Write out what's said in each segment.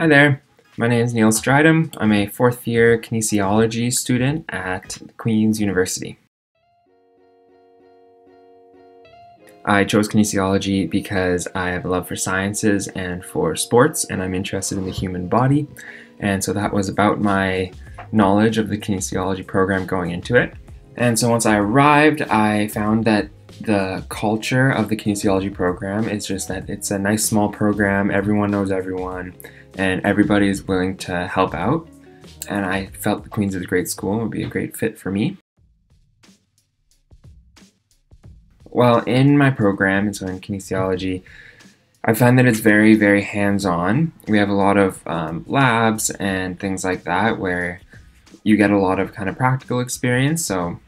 Hi there, my name is Niel Strydom. I'm a fourth year kinesiology student at Queen's University. I chose kinesiology because I have a love for sciences and for sports, and I'm interested in the human body. And so that was about my knowledge of the kinesiology program going into it. And so once I arrived, I found that the culture of the kinesiology program is just that it's a nice small program, everyone knows everyone, and everybody is willing to help out. And I felt the Queens is a great school would be a great fit for me. Well, in my program, and so in kinesiology, I find that it's very, very hands on. We have a lot of um, labs and things like that where you get a lot of kind of practical experience. So,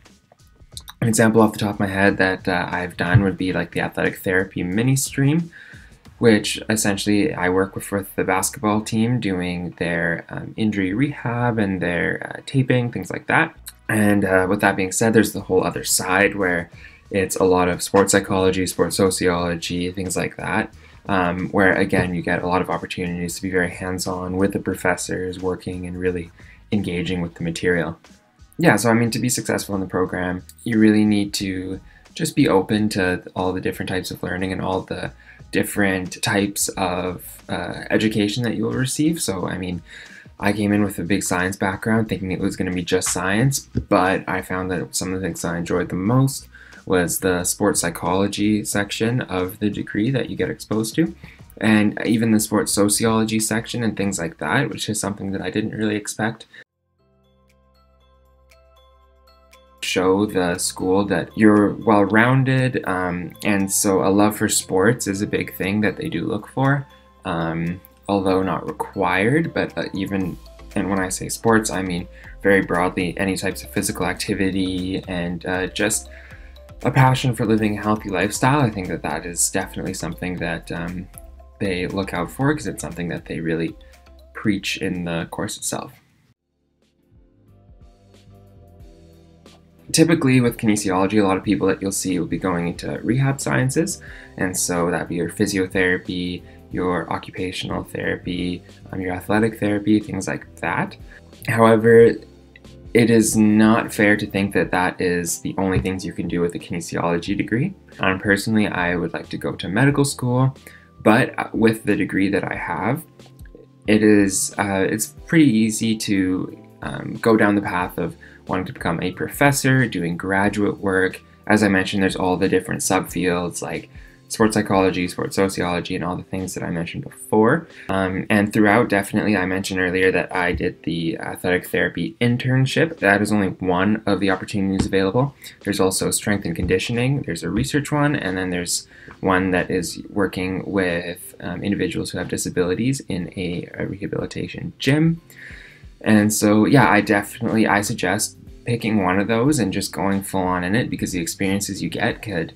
an example off the top of my head that uh, I've done would be like the athletic therapy mini stream, which essentially I work with, with the basketball team doing their um, injury rehab and their uh, taping, things like that. And uh, with that being said, there's the whole other side where it's a lot of sports psychology, sports sociology, things like that. Um, where again, you get a lot of opportunities to be very hands on with the professors, working and really engaging with the material. Yeah, so I mean, to be successful in the program, you really need to just be open to all the different types of learning and all the different types of uh, education that you'll receive. So, I mean, I came in with a big science background thinking it was going to be just science, but I found that some of the things I enjoyed the most was the sports psychology section of the degree that you get exposed to. And even the sports sociology section and things like that, which is something that I didn't really expect. Show the school that you're well rounded, um, and so a love for sports is a big thing that they do look for, um, although not required. But uh, even, and when I say sports, I mean very broadly any types of physical activity and uh, just a passion for living a healthy lifestyle. I think that that is definitely something that um, they look out for because it's something that they really preach in the course itself. Typically with kinesiology, a lot of people that you'll see will be going into rehab sciences, and so that'd be your physiotherapy, your occupational therapy, um, your athletic therapy, things like that. However, it is not fair to think that that is the only things you can do with a kinesiology degree. Um, personally, I would like to go to medical school, but uh, with the degree that I have, it is uh, it's pretty easy to um, go down the path of wanting to become a professor, doing graduate work. As I mentioned, there's all the different subfields like sports psychology, sports sociology, and all the things that I mentioned before. Um, and throughout, definitely, I mentioned earlier that I did the athletic therapy internship. That is only one of the opportunities available. There's also strength and conditioning, there's a research one, and then there's one that is working with um, individuals who have disabilities in a, a rehabilitation gym. And so, yeah, I definitely I suggest picking one of those and just going full on in it because the experiences you get could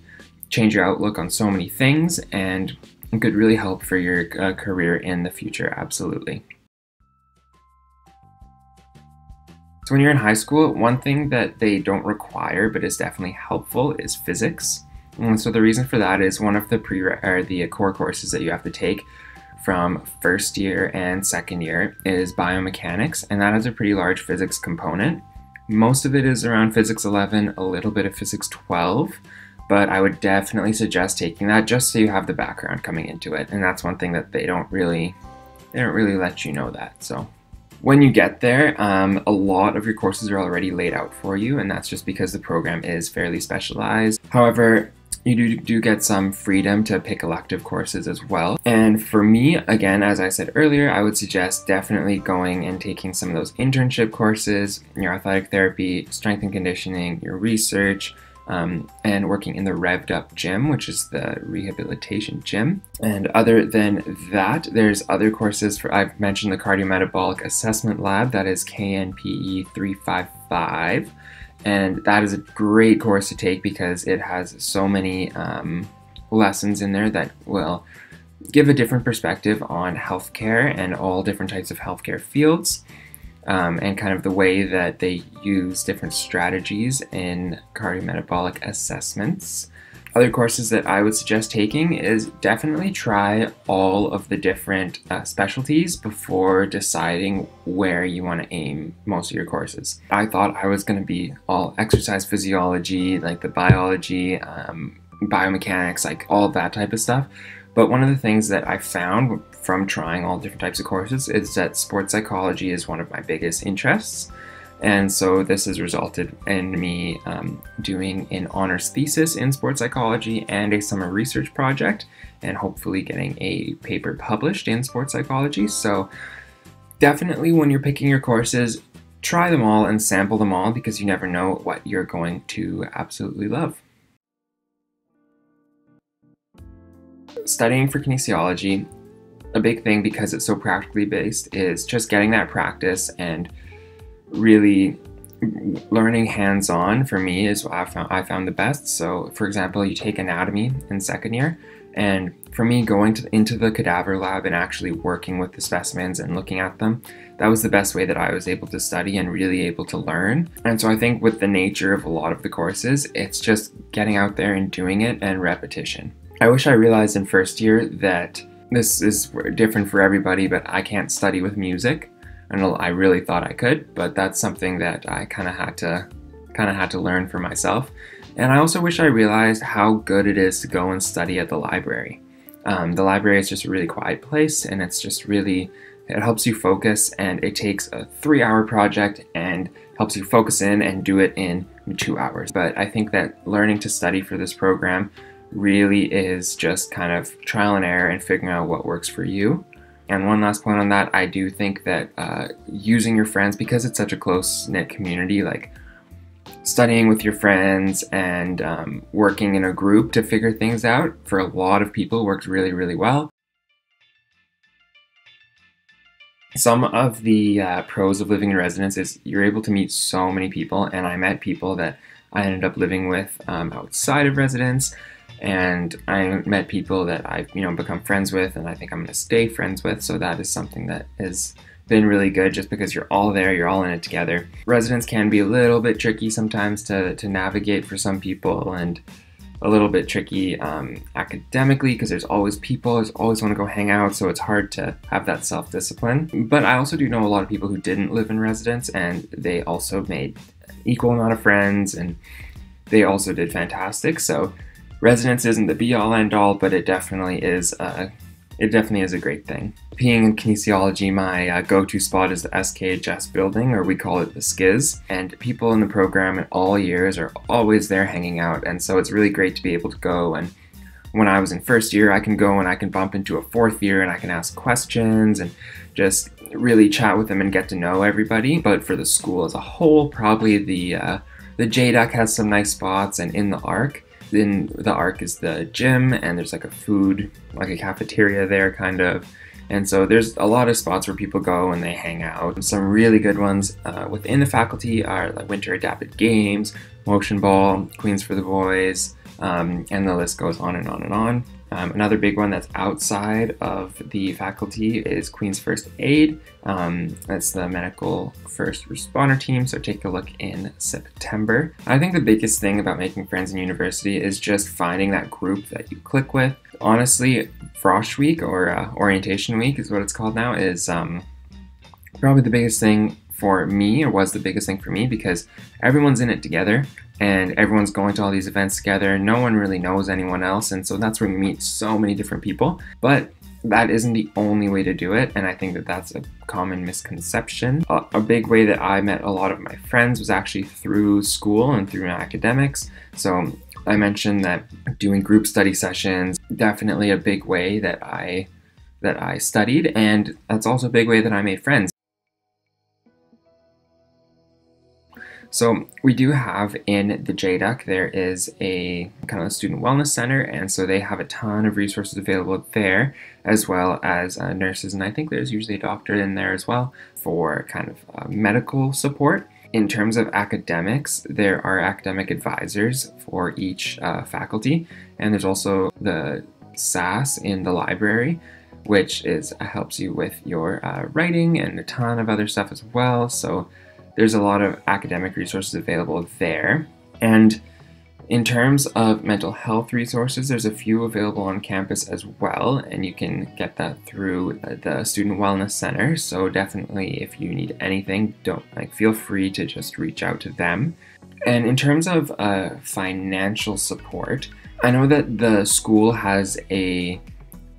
change your outlook on so many things and could really help for your uh, career in the future. Absolutely. So when you're in high school, one thing that they don't require but is definitely helpful is physics. And so the reason for that is one of the pre or the core courses that you have to take from first year and second year is biomechanics, and that has a pretty large physics component. Most of it is around physics 11, a little bit of physics 12, but I would definitely suggest taking that just so you have the background coming into it. And that's one thing that they don't really they don't really let you know that. So when you get there, um, a lot of your courses are already laid out for you, and that's just because the program is fairly specialized. However, you do, do get some freedom to pick elective courses as well. And for me, again, as I said earlier, I would suggest definitely going and taking some of those internship courses, your athletic therapy, strength and conditioning, your research, um, and working in the Revved Up Gym, which is the rehabilitation gym. And other than that, there's other courses for, I've mentioned the Cardiometabolic Assessment Lab, that is KNPE 355 and that is a great course to take because it has so many um, lessons in there that will give a different perspective on healthcare and all different types of healthcare fields um, and kind of the way that they use different strategies in cardiometabolic assessments. Other courses that I would suggest taking is definitely try all of the different uh, specialties before deciding where you want to aim most of your courses. I thought I was going to be all exercise physiology, like the biology, um, biomechanics, like all that type of stuff. But one of the things that I found from trying all different types of courses is that sports psychology is one of my biggest interests. And so this has resulted in me um, doing an honors thesis in sports psychology and a summer research project, and hopefully getting a paper published in sports psychology. So definitely when you're picking your courses, try them all and sample them all because you never know what you're going to absolutely love. Studying for kinesiology, a big thing because it's so practically based is just getting that practice and really learning hands-on for me is what I found I found the best. So, for example, you take anatomy in second year, and for me, going to, into the cadaver lab and actually working with the specimens and looking at them, that was the best way that I was able to study and really able to learn. And so I think with the nature of a lot of the courses, it's just getting out there and doing it and repetition. I wish I realized in first year that this is different for everybody, but I can't study with music. I I really thought I could, but that's something that I kind of had to kind of had to learn for myself. And I also wish I realized how good it is to go and study at the library. Um, the library is just a really quiet place, and it's just really it helps you focus. And it takes a three-hour project and helps you focus in and do it in two hours. But I think that learning to study for this program really is just kind of trial and error and figuring out what works for you. And one last point on that, I do think that uh, using your friends, because it's such a close knit community, like studying with your friends and um, working in a group to figure things out for a lot of people works really, really well. Some of the uh, pros of living in residence is you're able to meet so many people, and I met people that I ended up living with um, outside of residence and I met people that I've you know become friends with, and I think I'm going to stay friends with. So that is something that has been really good, just because you're all there, you're all in it together. Residence can be a little bit tricky sometimes to to navigate for some people, and a little bit tricky um, academically because there's always people, there's always want to go hang out, so it's hard to have that self discipline. But I also do know a lot of people who didn't live in residence, and they also made equal amount of friends and they also did fantastic. So Residence isn't the be all end all, but it definitely is. Uh, it definitely is a great thing. Being in kinesiology, my uh, go-to spot is the SKHS building, or we call it the Skiz. And people in the program at all years are always there hanging out, and so it's really great to be able to go. And when I was in first year, I can go and I can bump into a fourth year and I can ask questions and just really chat with them and get to know everybody. But for the school as a whole, probably the uh, the JDUC has some nice spots, and in the ARC in the arc is the gym and there's like a food like a cafeteria there kind of and so there's a lot of spots where people go and they hang out some really good ones uh, within the faculty are like winter adapted games motion ball queens for the boys um, and the list goes on and on and on um, another big one that's outside of the faculty is Queen's First Aid. Um, that's the medical first responder team, so take a look in September. I think the biggest thing about making friends in university is just finding that group that you click with. Honestly, Frosh Week or uh, Orientation Week is what it's called now, is um, probably the biggest thing for me, or was the biggest thing for me, because everyone's in it together and everyone's going to all these events together. No one really knows anyone else, and so that's where you meet so many different people. But that isn't the only way to do it, and I think that that's a common misconception. A, a, big way that I met a lot of my friends was actually through school and through academics. So I mentioned that doing group study sessions definitely a big way that I that I studied, and that's also a big way that I made friends. So we do have in the JDUC, there is a kind of a student wellness center, and so they have a ton of resources available there, as well as uh, nurses, and I think there's usually a doctor in there as well for kind of uh, medical support. In terms of academics, there are academic advisors for each uh, faculty, and there's also the SAS in the library, which is helps you with your uh, writing and a ton of other stuff as well. So there's a lot of academic resources available there. And In terms of mental health resources, there's a few available on campus as well, and you can get that through the Student Wellness Center. So definitely, if you need anything, don't like feel free to just reach out to them. And in terms of uh, financial support, I know that the school has a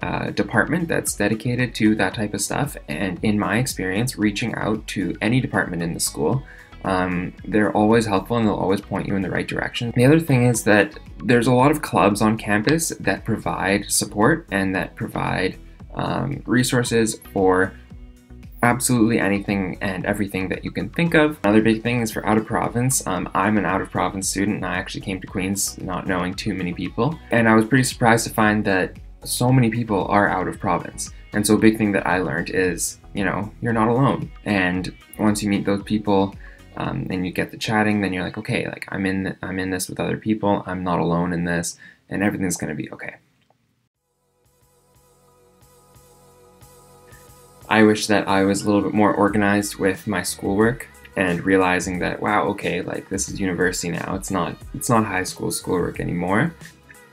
uh, department that's dedicated to that type of stuff, and in my experience, reaching out to any department in the school um, they're always helpful and they'll always point you in the right direction. The other thing is that there's a lot of clubs on campus that provide support and that provide um, resources for absolutely anything and everything that you can think of. Another big thing is for out of province. Um, I'm an out of province student and I actually came to Queens not knowing too many people. And I was pretty surprised to find that so many people are out of province. And so a big thing that I learned is, you know, you're not alone. And once you meet those people, um, and you get the chatting, then you're like, okay, like I'm in, I'm in this with other people. I'm not alone in this, and everything's gonna be okay. I wish that I was a little bit more organized with my schoolwork and realizing that wow, okay, like this is university now. It's not it's not high school schoolwork anymore.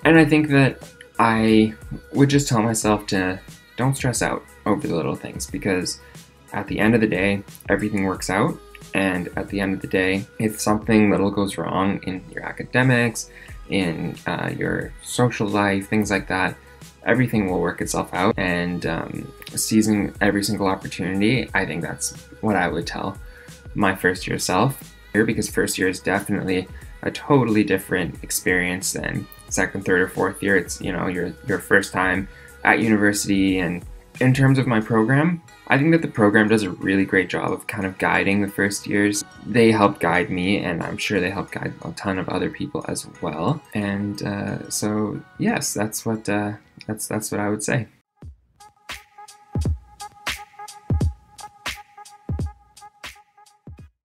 And I think that I would just tell myself to don't stress out over the little things because at the end of the day, everything works out and at the end of the day, if something little goes wrong in your academics, in uh, your social life, things like that, everything will work itself out. And um, seizing every single opportunity, I think that's what I would tell my first year self because first year is definitely a totally different experience than second, third, or fourth year. It's you know your your first time at university and in terms of my program, I think that the program does a really great job of kind of guiding the first years. They help guide me, and I'm sure they help guide a ton of other people as well. And uh, so, yes, that's what uh, that's that's what I would say.